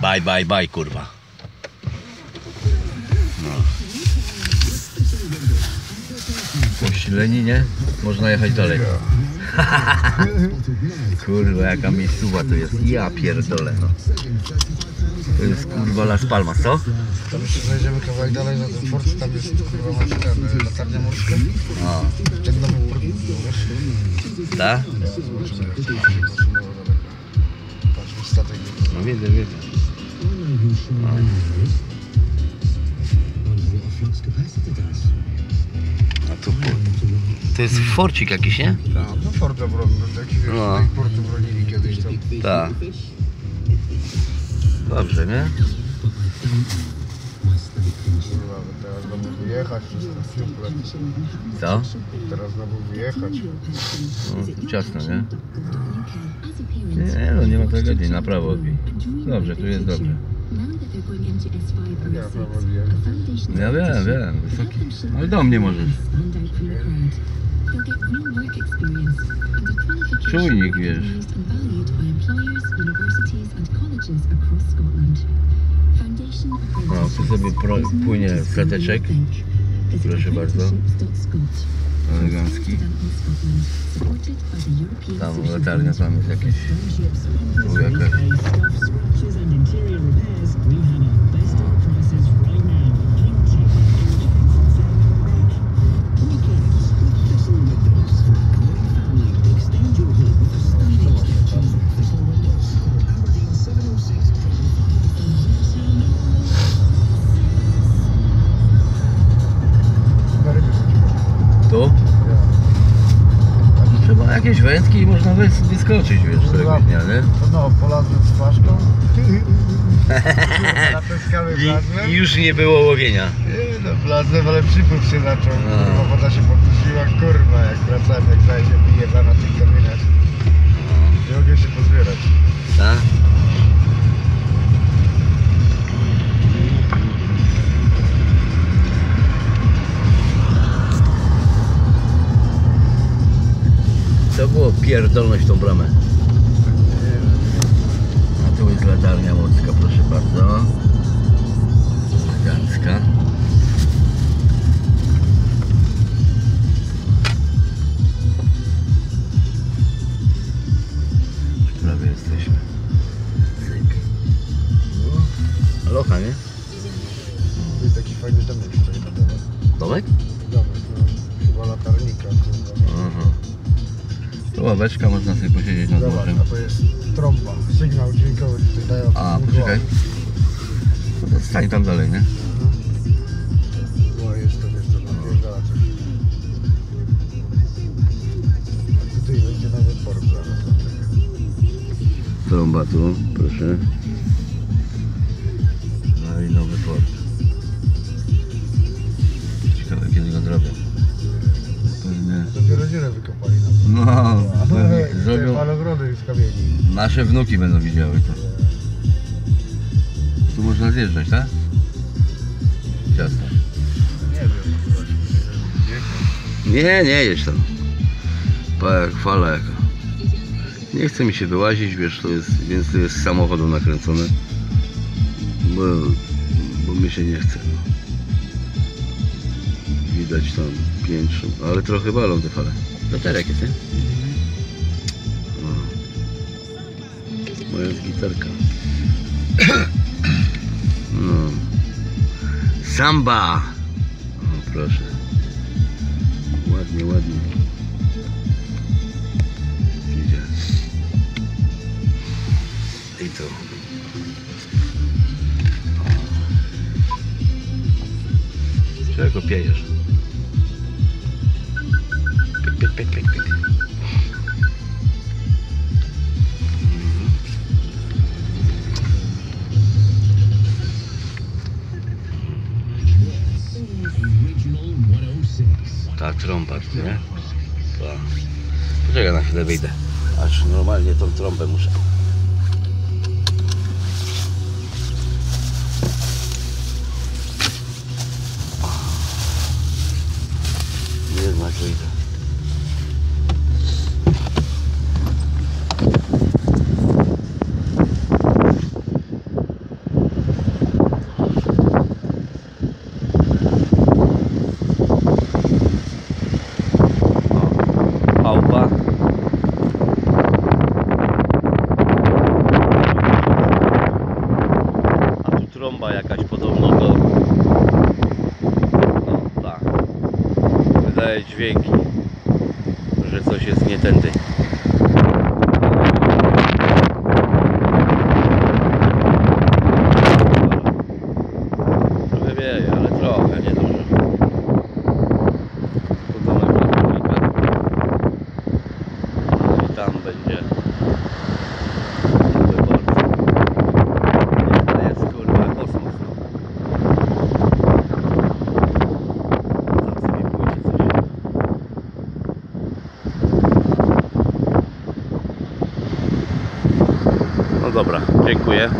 Bye, bye, bye, kurwa. No. Po Śleninie można jechać dalej. kurwa, jaka miejscowa to jest. Ja pierdolę, no. To jest kurwa Las Palmas, co? Tam jeszcze zajdziemy kawałek dalej na ten port, tam jest kurwa masz ten, latarnia morska. A, Ten nowy port, wiesz? tak? Patrz, statek. No widzę, widzę. A tu port. To jest forcik jakiś, nie? Tak, no fort obronny, taki wiesz, No. no. porty bronili kiedyś tam. Tak. Dobrze, nie? Teraz znowu wyjechać. Co? Teraz znowu wyjechać. No, ciasno, nie? Nie, no nie ma tragedii, na prawo odbij. Dobrze, tu jest dobrze. Ja wiem, wiem, wysoki. Ale do mnie możesz. Czujnik, wiesz. No, tu sobie pro, płynie stateczek. Proszę bardzo. Elegancki. Tam latarnia, tam jest jakieś... Tu jakaś... Wędki i można wys- wyskoczyć, wiesz, któregoś dnia, nie? No, polazłem z wlazłem. I, I już nie było łowienia. Nie no, wlazłem, ale przypływ się zaczął. No. Kurwa, woda się podnosiła, kurwa, jak wracałem, jak zajdzie bije na tych terminach. Pierdolność tą bramę. A tu jest latarnia morska, proszę bardzo. Elegancka. Prawie jesteśmy. Cyk. No. Aloha, nie? Tu jest taki fajny domek stoi na dole. Domek? Domek, no. Chyba latarnika, kurwa. Tu ławeczka, można sobie posiedzieć nad Zobacz, a to jest trąba. Sygnał dźwiękowy tutaj dają. A, poczekaj. No to stań tam dalej, nie? No jest to, jest to napierdala coś. A tutaj będzie nawet port zaraz. Trąba tu, proszę. No i nowy port. Ciekawe kiedy go zrobię. Pewnie. Dopiero dziurę wykopali na to. No, pewnie zrobią. falogrody z kamieni. Nasze wnuki będą widziały to. Tu można zjeżdżać, tak? Jasne. Nie. Nie, nie jedź tam. Jak fala jaka. Nie chce mi się wyłazić, wiesz, to jest, więc to jest z samochodu nakręcone. Bo, bo mi się nie chce. Widać tam piętrzą, ale trochę balą te fale. Weterek jest, nie? No. Moja jest gitarka. No. Samba! O, proszę. Ładnie, ładnie. Idzie. I tu. Czego piejesz? Pik, pik, pik. Mhm. Ta trąba, nie? Ta. Poczekaj na chwilę wyjdę. Aż normalnie tą trąbę muszę. jakaś podobno do no, wydaje dźwięki że coś jest nie tędy. Dziękuję.